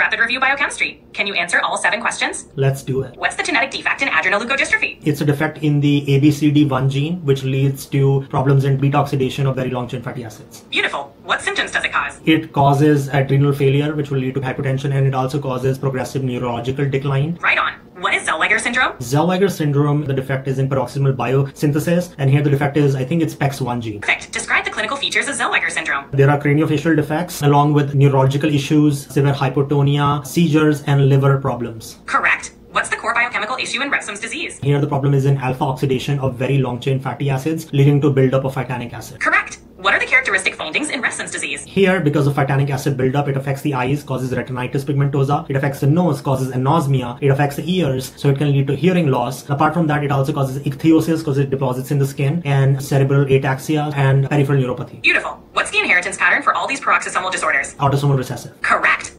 Rapid review biochemistry. Can you answer all seven questions? Let's do it. What's the genetic defect in adrenoleukodystrophy? It's a defect in the ABCD1 gene, which leads to problems in beta oxidation of very long chain fatty acids. Beautiful. What symptoms does it cause? It causes adrenal failure, which will lead to hypertension, and it also causes progressive neurological decline. Right on. What is Zellweger syndrome? Zellweger syndrome, the defect is in peroxisomal biosynthesis, and here the defect is, I think it's PEX1 gene. Perfect. Describe the clinical features of Zellweger syndrome. There are craniofacial defects along with neurological issues, severe hypotonia, seizures, and liver problems. Correct. What's the core biochemical issue in Refsum's disease? Here the problem is in alpha oxidation of very long chain fatty acids, leading to buildup of phytanic acid. Correct. What are the characteristic findings in Refsum's disease? Here, because of phytanic acid buildup, it affects the eyes, causes retinitis pigmentosa. It affects the nose, causes anosmia. It affects the ears, so it can lead to hearing loss. Apart from that, it also causes ichthyosis because it deposits in the skin, and cerebral ataxia and peripheral neuropathy. Beautiful. What's the inheritance pattern for all these peroxisomal disorders? Autosomal recessive. Correct.